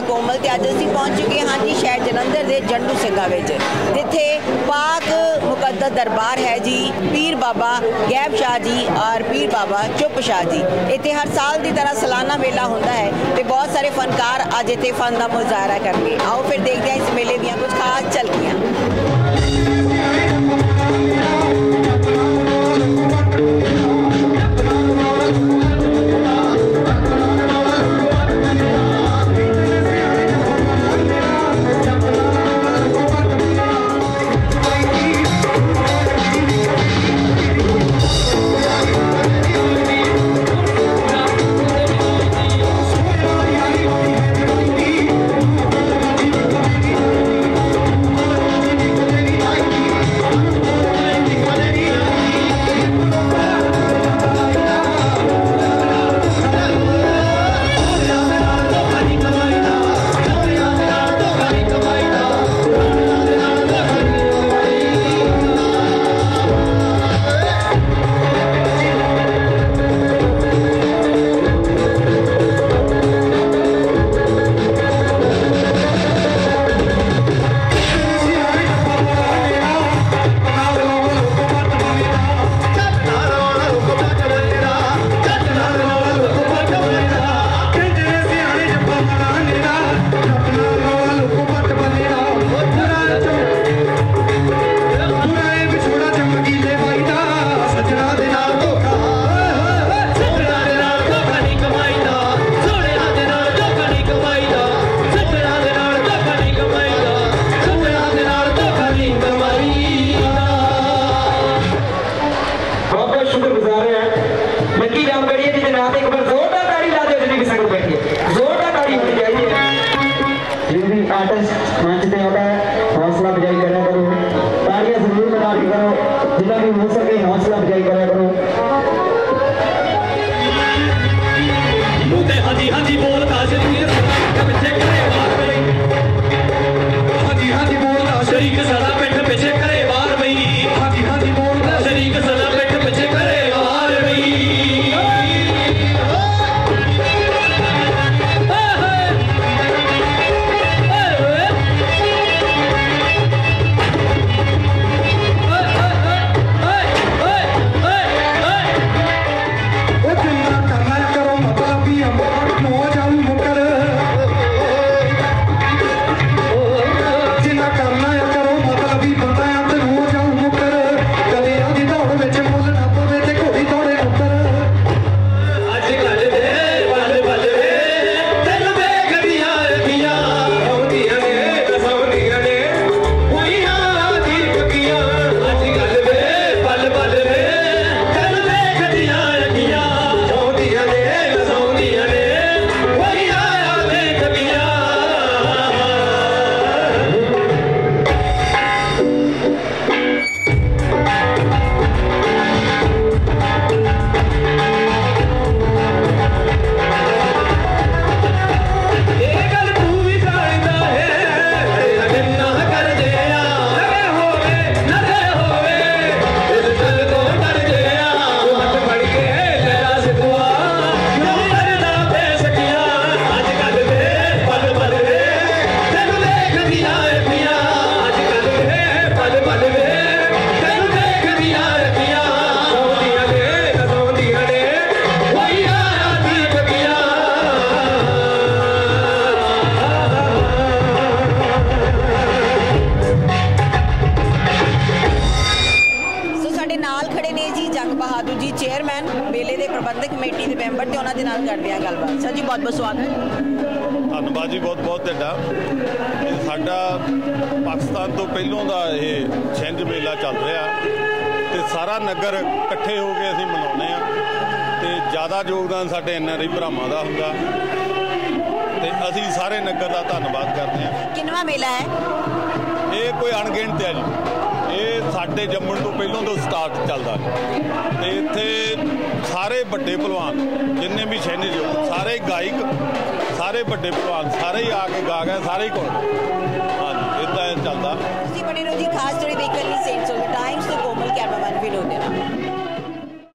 ਮਾਂ ਕੋਮਲ ਤੇ ਅੱਜ ਅਸੀਂ ਪਹੁੰਚ ਚੁੱਕੇ ਹਾਂ ਜੀ ਸ਼ਹਿਰ ਜਲੰਧਰ ਦੇ ਜੰਡੂ ਸਿੰਘਾ ਵਿੱਚ, ਜਿੱਥੇ ਪਾਕ ਮੁਕੱਦਸ ਦਰਬਾਰ ਹੈ ਜੀ, ਪੀਰ ਬਾਬਾ ਗੈਬ ਸ਼ਾਹ ਜੀ ਔਰ ਪੀਰ ਬਾਬਾ ਚੁੱਪ ਸ਼ਾਹ ਜੀ। ਇੱਥੇ ਹਰ ਸਾਲ ਦੀ ਤਰ੍ਹਾਂ ਸਾਲਾਨਾ ਮੇਲਾ ਹੁੰਦਾ ਹੈ ਤੇ ਬਹੁਤ ਸਾਰੇ ਫਨਕਾਰ ਅੱਜ ਇੱਥੇ ਫਨ ਦਾ ਮੁਜ਼ਾਹਰਾ ਕਰਨਗੇ। ਆਓ ਫਿਰ ਦੇਖਦੇ ਹਾਂ ਇਸ ਮੇਲੇ ਦੀਆਂ ਕੁਝ ਖਾਸ ਝਲਕੀਆਂ। ਸਕੇ ਕਰਿਆ ਕਰੋ। ਮੂੰਹ ਤੇ ਹਾਂਜੀ ਹਾਂਜੀ ਬੋਲਦਾ ਸ਼ਰੀਰ ਸਾਡਾ ਪਿੱਛੇ ਕਰੇ ਬਾਹਰ ਬਈ ਹਾਂਜੀ ਹਾਂਜੀ ਬੋਲਦਾ ਸ਼ਰੀਕ ਬਹਾਦਰ ਜੀ ਚੇਅਰਮੈਨ ਮੇਲੇ ਦੇ ਪ੍ਰਬੰਧਕ ਕਮੇਟੀ ਦੇ ਮੈਂਬਰ ਤੇ ਉਹਨਾਂ ਦੇ ਨਾਲ ਕਰਦੇ ਹਾਂ ਗੱਲਬਾਤ। ਸਰ ਜੀ ਬਹੁਤ ਬਹੁਤ ਸਵਾਗਤ ਧੰਨਵਾਦ ਜੀ ਬਹੁਤ ਬਹੁਤ ਤੁਹਾਡਾ ਸਾਡਾ ਪਾਕਿਸਤਾਨ ਤੋਂ ਪਹਿਲੋਂ ਦਾ ਇਹ ਛਿੰਝ ਮੇਲਾ ਚੱਲ ਰਿਹਾ। ਤੇ ਸਾਰਾ ਨਗਰ ਇਕੱਠੇ ਹੋ ਕੇ ਅਸੀਂ ਮਨਾਉਂਦੇ ਆ ਤੇ ਜ਼ਿਆਦਾ ਯੋਗਦਾਨ ਸਾਡੇ ਐਨਆਰਆਈ ਭਰਾਵਾਂ ਦਾ ਹੁੰਦਾ। ਤੇ ਅਸੀਂ ਸਾਰੇ ਨਗਰ ਦਾ ਧੰਨਵਾਦ ਕਰਦੇ ਆ ਕਿੰਨਵਾ ਮੇਲਾ ਹੈ? ਇਹ ਕੋਈ ਅਣਗਿਣਤ ਹੈ ਜੀ। ਇਹ ਸਾਡੇ ਜੰਮਣ ਤੋਂ ਪਹਿਲਾਂ ਤੋਂ ਸਟਾਰਟ ਚੱਲਦਾ ਤੇ ਇੱਥੇ ਸਾਰੇ ਵੱਡੇ ਪਹਿਲਵਾਨ ਜਿੰਨੇ ਵੀ ਸੈਨੇ ਜੋ, ਸਾਰੇ ਗਾਇਕ, ਸਾਰੇ ਵੱਡੇ ਪਹਿਲਵਾਨ ਸਾਰੇ ਹੀ ਆ ਕੇ ਗਾ ਗਏ, ਸਾਰੇ ਹੀ ਕੋਲ। ਹਾਂਜੀ ਇਦਾਂ ਚੱਲਦਾ। ਤੁਸੀਂ ਬਣੇ ਰਹੋ ਖਾਸ ਜਿਹੜੀ ਵਹੀਕਲ ਨਹੀਂ ਸੇਮ ਸੋ ਟਾਈਮਸ ਤੋਂ ਕੋਮਲ ਕੈਮਰਾਮੈਨ ਵਿਨੋਦ ਨੇ।